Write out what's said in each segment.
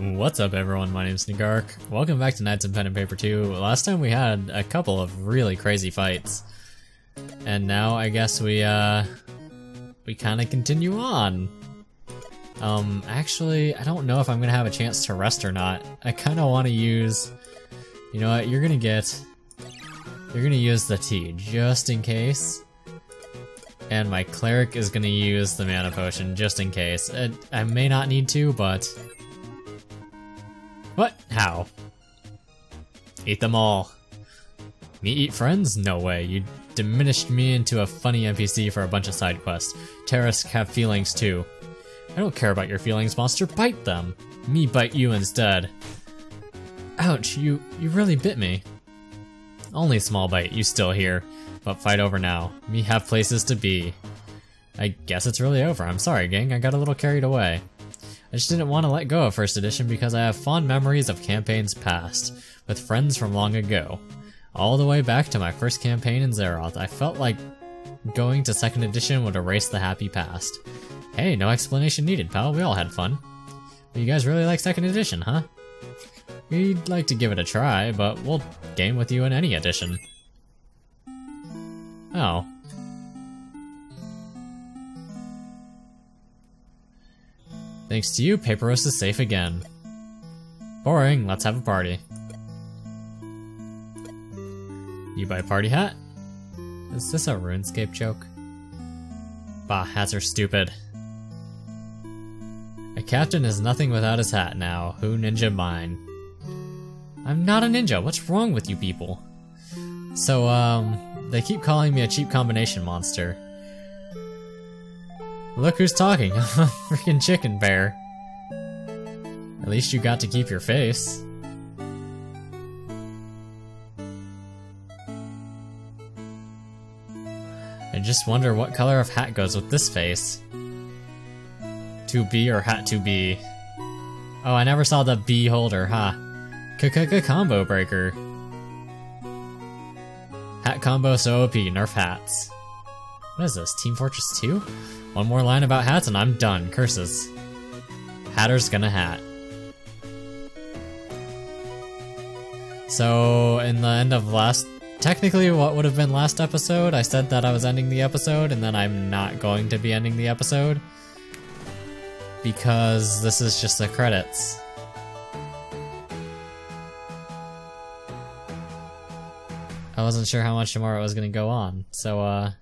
What's up everyone, my name's Negark. Welcome back to Knights of Pen and Paper 2. Last time we had a couple of really crazy fights. And now I guess we, uh, we kinda continue on. Um, actually, I don't know if I'm gonna have a chance to rest or not. I kinda wanna use, you know what, you're gonna get, you're gonna use the tea, just in case. And my cleric is gonna use the mana potion, just in case. It, I may not need to, but what? How? Eat them all. Me eat friends? No way. You diminished me into a funny NPC for a bunch of side quests. Terrorists have feelings too. I don't care about your feelings, monster. Bite them. Me bite you instead. Ouch, you, you really bit me. Only small bite, you still here. But fight over now. Me have places to be. I guess it's really over. I'm sorry, gang. I got a little carried away. I just didn't want to let go of First Edition because I have fond memories of campaigns past, with friends from long ago. All the way back to my first campaign in Zeroth, I felt like going to 2nd Edition would erase the happy past. Hey, no explanation needed, pal, we all had fun. But you guys really like 2nd Edition, huh? We'd like to give it a try, but we'll game with you in any edition. Oh, Thanks to you, Paperos is safe again. Boring, let's have a party. You buy a party hat? Is this a RuneScape joke? Bah, hats are stupid. A captain is nothing without his hat now. Who ninja mine? I'm not a ninja, what's wrong with you people? So, um, they keep calling me a cheap combination monster. Look who's talking, a freaking chicken bear. At least you got to keep your face. I just wonder what color of hat goes with this face. To be or hat to be? Oh, I never saw the Beholder, huh? K-k-k combo breaker. Hat combo so OP, nerf hats. What is this, Team Fortress 2? One more line about hats and I'm done. Curses. Hatter's gonna hat. So, in the end of last... Technically, what would have been last episode, I said that I was ending the episode, and then I'm not going to be ending the episode. Because this is just the credits. I wasn't sure how much more it was gonna go on, so, uh...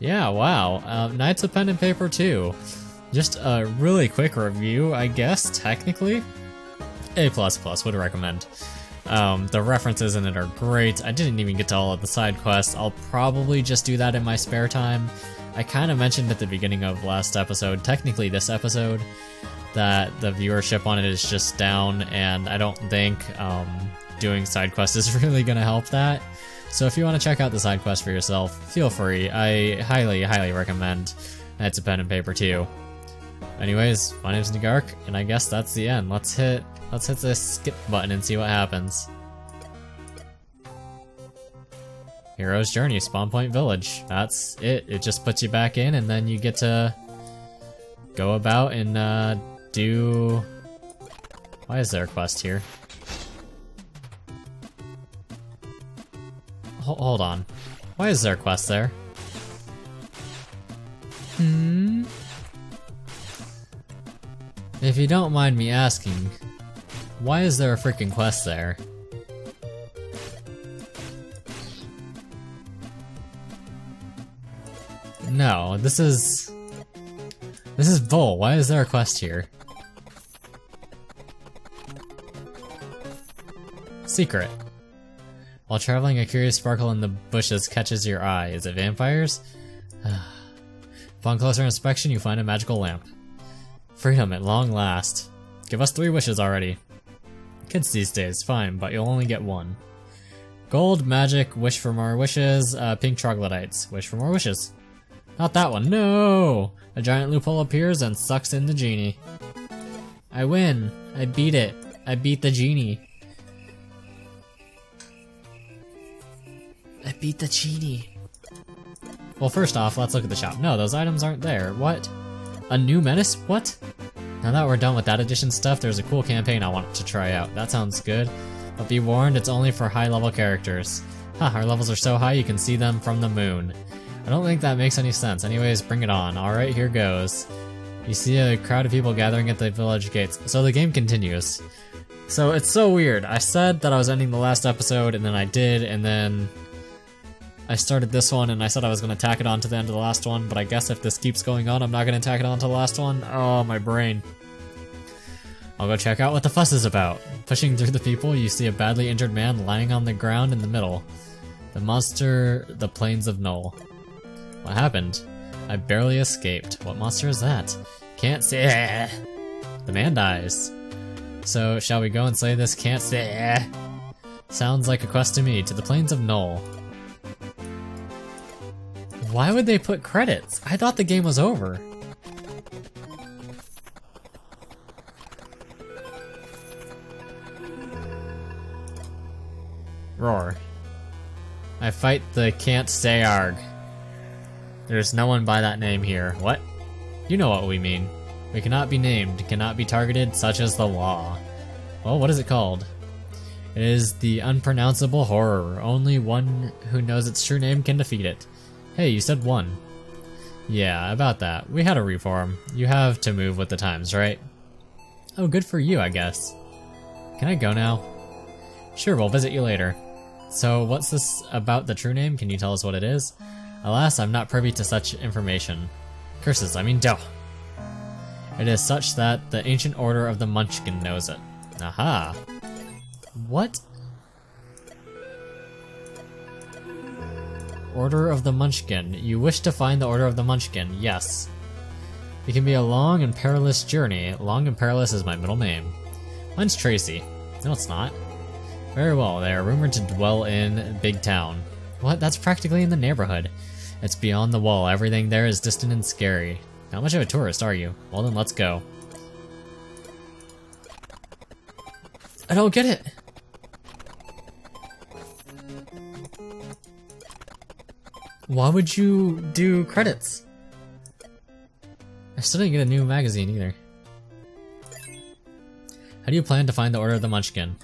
Yeah, wow. Uh, Knights of Pen and Paper 2. Just a really quick review, I guess, technically. A++ plus would recommend. Um, the references in it are great. I didn't even get to all of the side quests. I'll probably just do that in my spare time. I kind of mentioned at the beginning of last episode, technically this episode, that the viewership on it is just down, and I don't think um, doing side quests is really going to help that. So if you want to check out the side quest for yourself, feel free. I highly, highly recommend Knights a Pen and Paper too. Anyways, my name's Negark, and I guess that's the end. Let's hit let's hit the skip button and see what happens. Hero's Journey, Spawn Point Village. That's it. It just puts you back in, and then you get to go about and uh, do... Why is there a quest here? Hold on. Why is there a quest there? Hmm? If you don't mind me asking, why is there a freaking quest there? No, this is... This is bull. Why is there a quest here? Secret. While traveling, a curious sparkle in the bushes catches your eye. Is it vampires? Upon closer inspection, you find a magical lamp. Freedom at long last. Give us three wishes already. Kids these days, fine, but you'll only get one. Gold, magic, wish for more wishes, uh, pink troglodytes, wish for more wishes. Not that one, no! A giant loophole appears and sucks in the genie. I win! I beat it! I beat the genie. I beat the genie. Well, first off, let's look at the shop. No, those items aren't there. What? A new menace? What? Now that we're done with that edition stuff, there's a cool campaign I want to try out. That sounds good. But be warned, it's only for high level characters. Huh, our levels are so high you can see them from the moon. I don't think that makes any sense. Anyways, bring it on. Alright, here goes. You see a crowd of people gathering at the village gates. So the game continues. So it's so weird. I said that I was ending the last episode, and then I did, and then I started this one, and I said I was going to tack it on to the end of the last one, but I guess if this keeps going on, I'm not going to tack it on to the last one. Oh, my brain. I'll go check out what the fuss is about. Pushing through the people, you see a badly injured man lying on the ground in the middle. The monster, the Plains of Null. What happened? I barely escaped. What monster is that? Can't say. Eh. The man dies. So, shall we go and slay this can't say? Eh? Sounds like a quest to me, to the Plains of Null. Why would they put credits? I thought the game was over. Roar. I fight the can't stay arg. There's no one by that name here. What? You know what we mean. We cannot be named, cannot be targeted, such as the law. Well, what is it called? It is the unpronounceable horror. Only one who knows its true name can defeat it. Hey, you said one. Yeah, about that. We had a reform. You have to move with the times, right? Oh, good for you, I guess. Can I go now? Sure, we'll visit you later. So, what's this about the true name? Can you tell us what it is? Alas, I'm not privy to such information. Curses, I mean dough. It is such that the ancient order of the Munchkin knows it. Aha. What? Order of the Munchkin. You wish to find the Order of the Munchkin, yes. It can be a long and perilous journey. Long and perilous is my middle name. Mine's Tracy. No, it's not. Very well, they are rumored to dwell in Big Town. What? That's practically in the neighborhood. It's beyond the wall. Everything there is distant and scary. Not much of a tourist, are you? Well then, let's go. I don't get it! Why would you do credits? I still didn't get a new magazine either. How do you plan to find the Order of the Munchkin?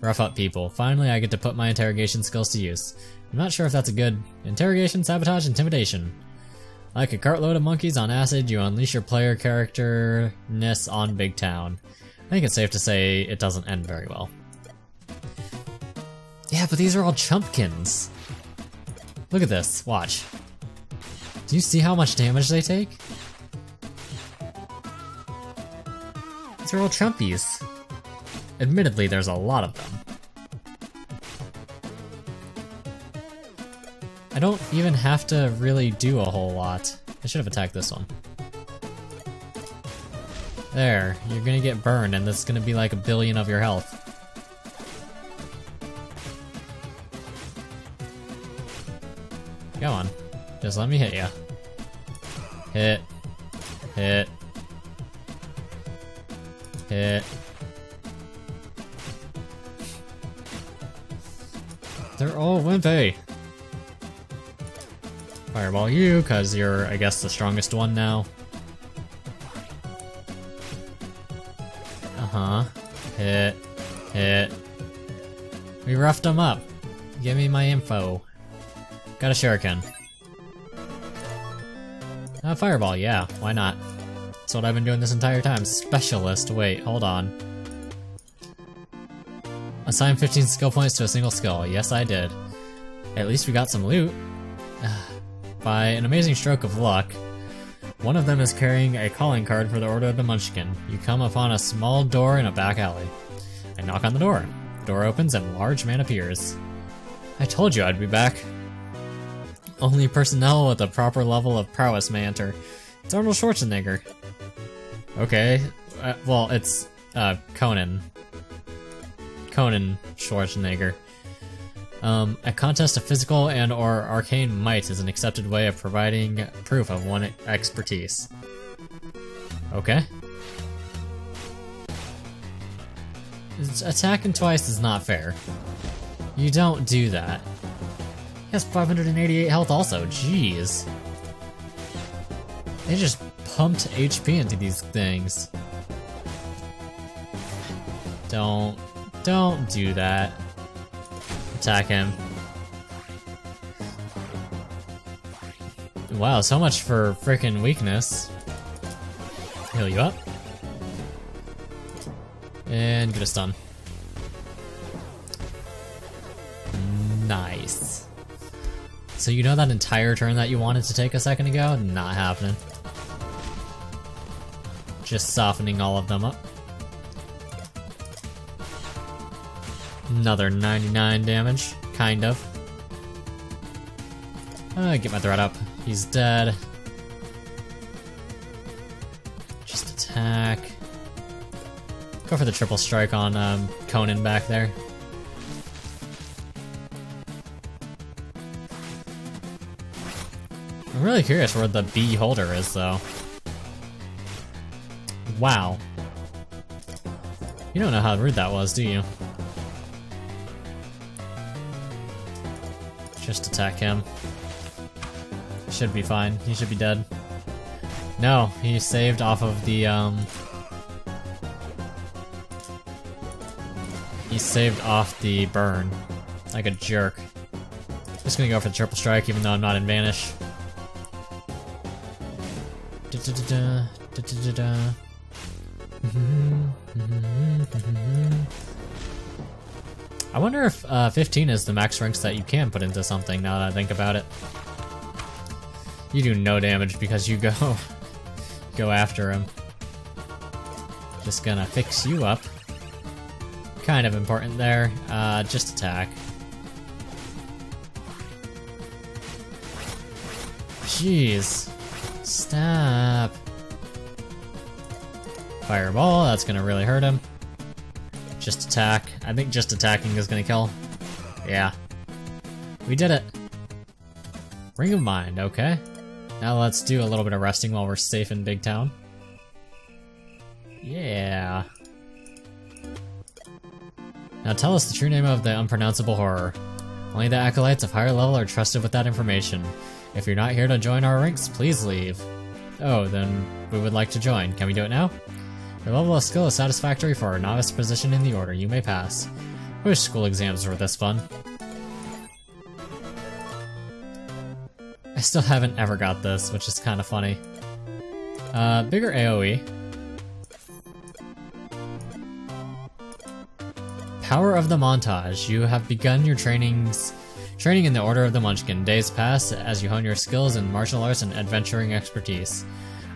Rough up people. Finally, I get to put my interrogation skills to use. I'm not sure if that's a good interrogation, sabotage, intimidation. Like a cartload of monkeys on acid, you unleash your player character-ness on Big Town. I think it's safe to say it doesn't end very well. Yeah, but these are all chumpkins. Look at this, watch. Do you see how much damage they take? These are all chumpies. Admittedly, there's a lot of them. I don't even have to really do a whole lot. I should have attacked this one. There, you're gonna get burned and that's gonna be like a billion of your health. Come on, just let me hit you. Hit. Hit. Hit. They're all wimpy. Fireball you, cause you're, I guess, the strongest one now. Uh-huh. Hit. Hit. We roughed them up. Give me my info. Got a shuriken. Uh, fireball, yeah, why not? That's what I've been doing this entire time. Specialist, wait, hold on. Assign 15 skill points to a single skill. Yes, I did. At least we got some loot. By an amazing stroke of luck, one of them is carrying a calling card for the Order of the Munchkin. You come upon a small door in a back alley. I knock on the door. The door opens and a large man appears. I told you I'd be back. Only personnel with a proper level of prowess may enter. It's Arnold Schwarzenegger. Okay, uh, well, it's uh, Conan. Conan Schwarzenegger. Um, a contest of physical and or arcane might is an accepted way of providing proof of one expertise. Okay. Attacking twice is not fair. You don't do that. He has 588 health also, jeez. They just pumped HP into these things. Don't, don't do that. Attack him. Wow, so much for freaking weakness. Heal you up. And get a stun. So you know that entire turn that you wanted to take a second ago? Not happening. Just softening all of them up. Another 99 damage, kind of. Uh, get my threat up. He's dead. Just attack. Go for the triple strike on um, Conan back there. Really curious where the beholder is, though. Wow. You don't know how rude that was, do you? Just attack him. Should be fine. He should be dead. No, he saved off of the, um... He saved off the burn. Like a jerk. Just gonna go for the triple strike even though I'm not in Vanish. I wonder if uh, 15 is the max ranks that you can put into something now that I think about it. You do no damage because you go go after him. Just gonna fix you up. Kind of important there. Uh, just attack. Jeez. Stop. Fireball, that's gonna really hurt him. Just attack. I think just attacking is gonna kill. Yeah. We did it. Ring of Mind, okay. Now let's do a little bit of resting while we're safe in Big Town. Yeah. Now tell us the true name of the unpronounceable horror. Only the acolytes of higher level are trusted with that information. If you're not here to join our ranks, please leave. Oh, then we would like to join. Can we do it now? Your level of skill is satisfactory for a novice position in the order. You may pass. Wish school exams were this fun. I still haven't ever got this, which is kind of funny. Uh, bigger AoE. Power of the Montage. You have begun your trainings training in the Order of the Munchkin. Days pass as you hone your skills in martial arts and adventuring expertise.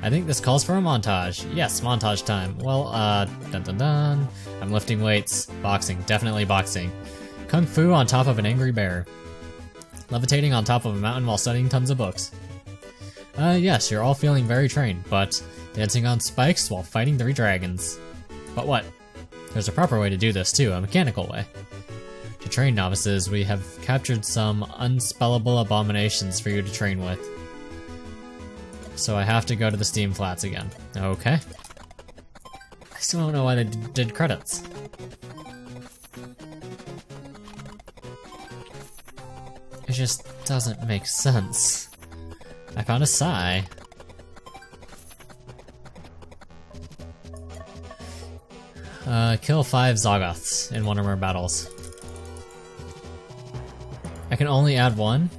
I think this calls for a montage. Yes, montage time. Well, uh, dun dun dun. I'm lifting weights. Boxing. Definitely boxing. Kung Fu on top of an angry bear. Levitating on top of a mountain while studying tons of books. Uh, yes, you're all feeling very trained, but dancing on spikes while fighting three dragons. But what? There's a proper way to do this too, a mechanical way. To train novices, we have captured some unspellable abominations for you to train with so I have to go to the Steam Flats again. Okay. I still don't know why they did credits. It just doesn't make sense. I found a sigh. Uh, kill five Zoggoths in one or more battles. I can only add one?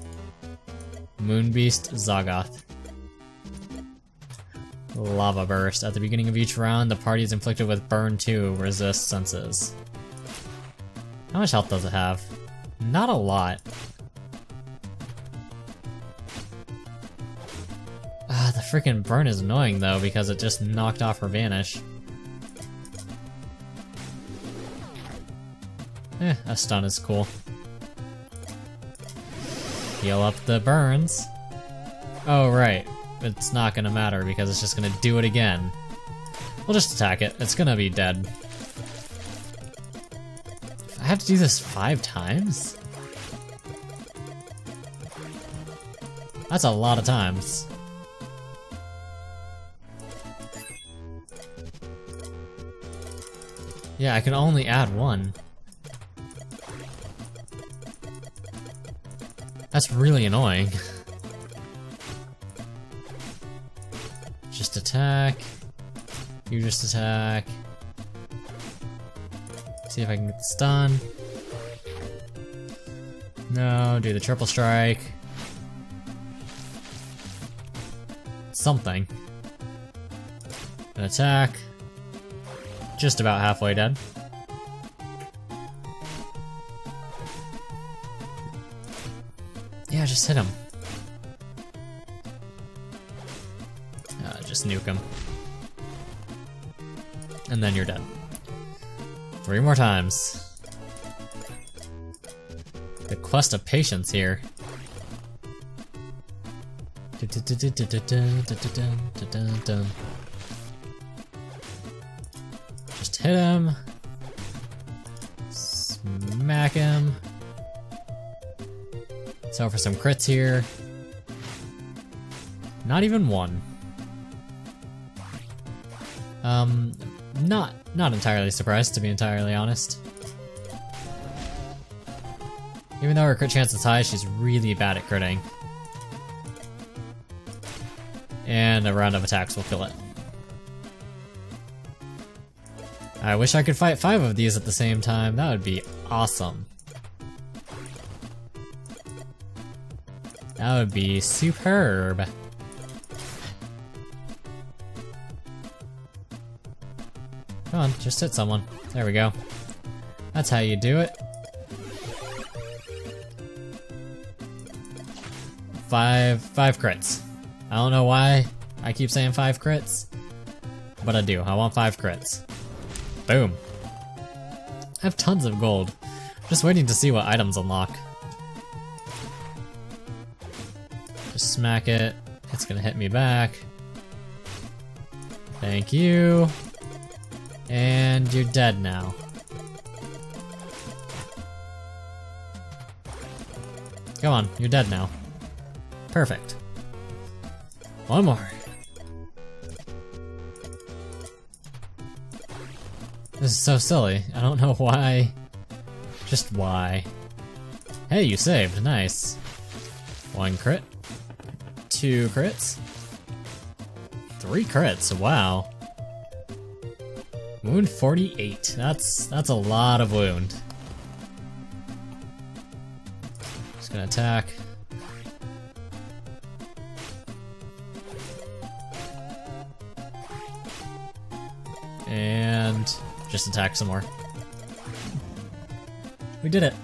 Moonbeast Zoggoth. Lava Burst. At the beginning of each round, the party is inflicted with Burn 2, resist senses. How much health does it have? Not a lot. Ah, the freaking burn is annoying though, because it just knocked off her vanish. Eh, a stun is cool. Heal up the burns. Oh, right it's not gonna matter because it's just gonna do it again. We'll just attack it. It's gonna be dead. I have to do this five times? That's a lot of times. Yeah, I can only add one. That's really annoying. Just attack. You just attack. See if I can get the stun. No, do the triple strike. Something. An attack. Just about halfway dead. Just hit him. Uh, just nuke him. And then you're dead. Three more times. The quest of patience here. Just hit him. Smack him. So for some crits here. Not even one. Um, not not entirely surprised to be entirely honest. Even though her crit chance is high, she's really bad at critting. And a round of attacks will kill it. I wish I could fight five of these at the same time. That would be awesome. That would be superb. Come on, just hit someone. There we go. That's how you do it. Five, five crits. I don't know why I keep saying five crits, but I do. I want five crits. Boom. I have tons of gold. Just waiting to see what items unlock. Just smack it. It's gonna hit me back. Thank you. And you're dead now. Come on, you're dead now. Perfect. One more. This is so silly. I don't know why. Just why. Hey, you saved. Nice. One crit. Two crits. Three crits. Wow. Wound 48. That's that's a lot of wound. Just gonna attack. And just attack some more. We did it.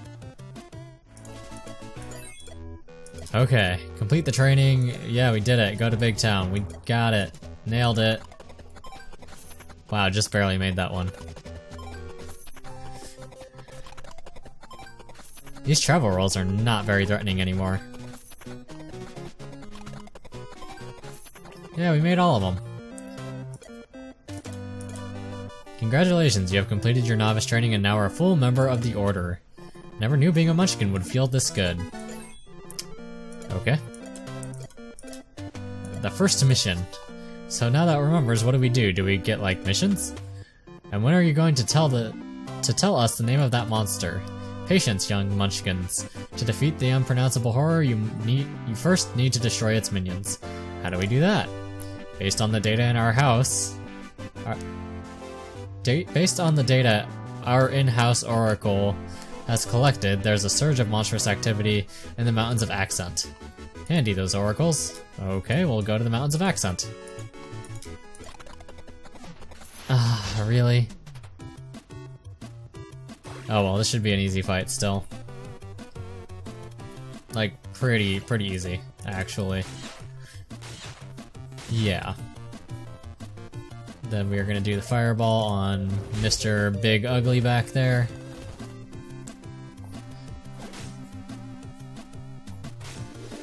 Okay, complete the training. Yeah, we did it. Go to Big Town. We got it. Nailed it. Wow, just barely made that one. These travel rolls are not very threatening anymore. Yeah, we made all of them. Congratulations, you have completed your novice training and now are a full member of the Order. Never knew being a Munchkin would feel this good. Okay. The first mission. So now that remembers, what do we do? Do we get like missions? And when are you going to tell the to tell us the name of that monster? Patience, young munchkins. To defeat the unpronounceable horror, you need you first need to destroy its minions. How do we do that? Based on the data in our house, uh, our, based on the data our in-house oracle has collected, there's a surge of monstrous activity in the mountains of Accent. Handy, those oracles. Okay, we'll go to the mountains of Accent. Ah, really? Oh well, this should be an easy fight still. Like, pretty, pretty easy, actually. Yeah. Then we are gonna do the fireball on Mr. Big Ugly back there.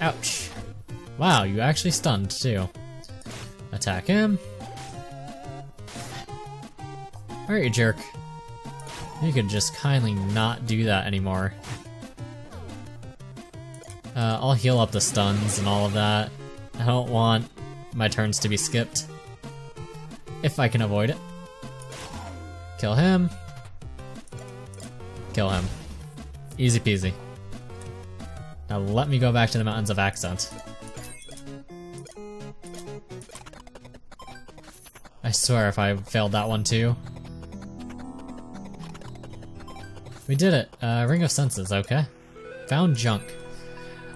Ouch. Wow, you actually stunned too. Attack him. Alright, you jerk. You could just kindly not do that anymore. Uh, I'll heal up the stuns and all of that. I don't want my turns to be skipped if I can avoid it. Kill him. Kill him. Easy peasy. Now let me go back to the Mountains of Accent. I swear if I failed that one too. We did it! Uh, Ring of Senses, okay. Found junk.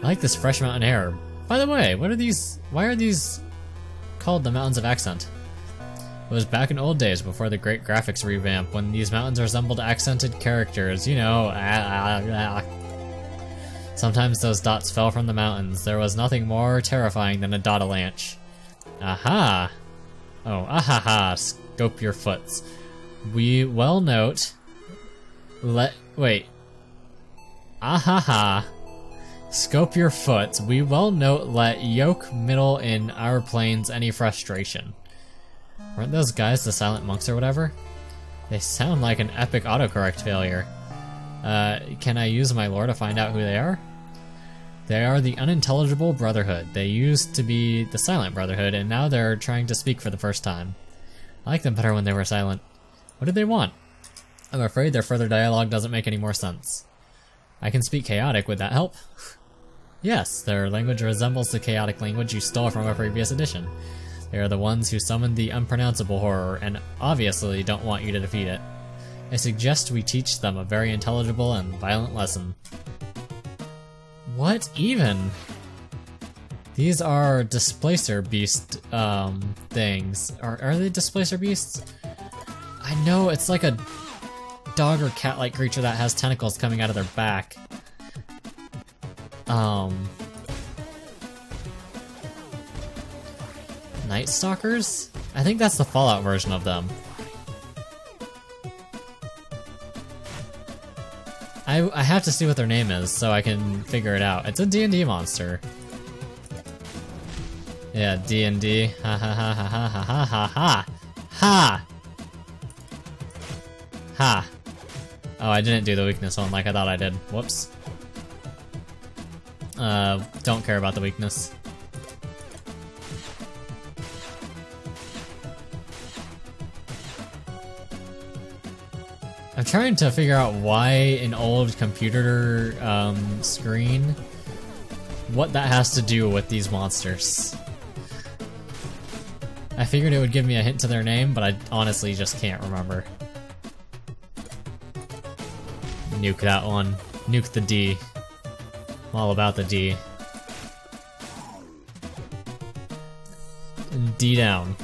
I like this fresh mountain air. By the way, what are these- why are these called the Mountains of Accent? It was back in old days before the great graphics revamp when these mountains resembled accented characters, you know, ah, ah, ah. Sometimes those dots fell from the mountains. There was nothing more terrifying than a dotalanche. Aha! Oh, ahaha, scope your foots. We well note... Let... wait. Ahaha. Scope your foots. We well note let yoke middle in our planes any frustration. Weren't those guys the silent monks or whatever? They sound like an epic autocorrect failure. Uh, can I use my lore to find out who they are? They are the unintelligible brotherhood. They used to be the silent brotherhood, and now they're trying to speak for the first time. I like them better when they were silent. What did they want? I'm afraid their further dialogue doesn't make any more sense. I can speak chaotic, would that help? yes, their language resembles the chaotic language you stole from a previous edition. They are the ones who summoned the unpronounceable horror, and obviously don't want you to defeat it. I suggest we teach them a very intelligible and violent lesson. What even? These are displacer beast um, things. Are, are they displacer beasts? I know it's like a dog or cat-like creature that has tentacles coming out of their back. Um... Night Stalkers? I think that's the Fallout version of them. I, I have to see what their name is so I can figure it out. It's a D&D monster. Yeah, D&D. Ha ha ha ha ha ha ha ha. Ha! Ha. Oh, I didn't do the weakness one like I thought I did. Whoops. Uh, don't care about the weakness. Trying to figure out why an old computer um, screen, what that has to do with these monsters. I figured it would give me a hint to their name, but I honestly just can't remember. Nuke that one. Nuke the D. I'm all about the D. D down.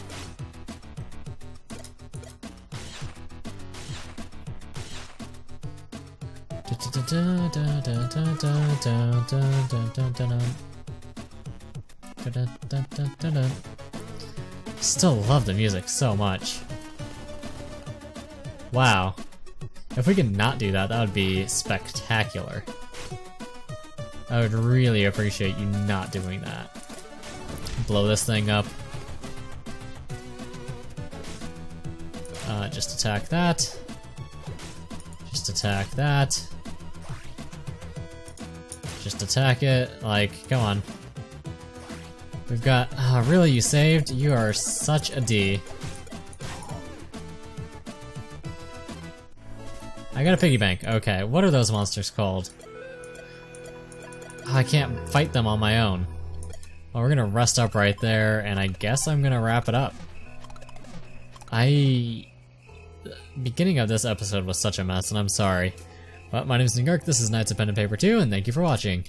Still love the music so much. Wow. If we could not do that, that would be spectacular. I would really appreciate you not doing that. Blow this thing up. Uh, just attack that. Just attack that. Just attack it. Like, come on. We've got... Oh, really, you saved? You are such a D. I got a piggy bank. Okay, what are those monsters called? Oh, I can't fight them on my own. Well, we're gonna rest up right there, and I guess I'm gonna wrap it up. I... The beginning of this episode was such a mess, and I'm sorry. But my name is Negark, this is Knights of Pen and Paper 2, and thank you for watching.